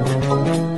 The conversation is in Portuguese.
Música